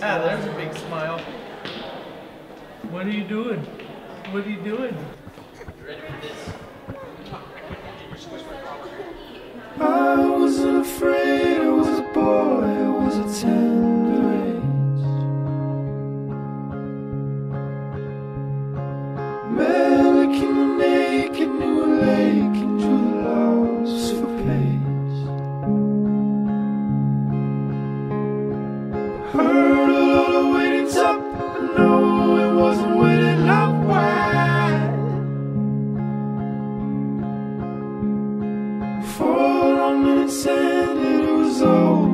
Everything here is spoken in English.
Yeah, there's a big smile. What are you doing? What are you doing? I wasn't afraid, I was a boy, I was a tender Four on minutes ended, it was over,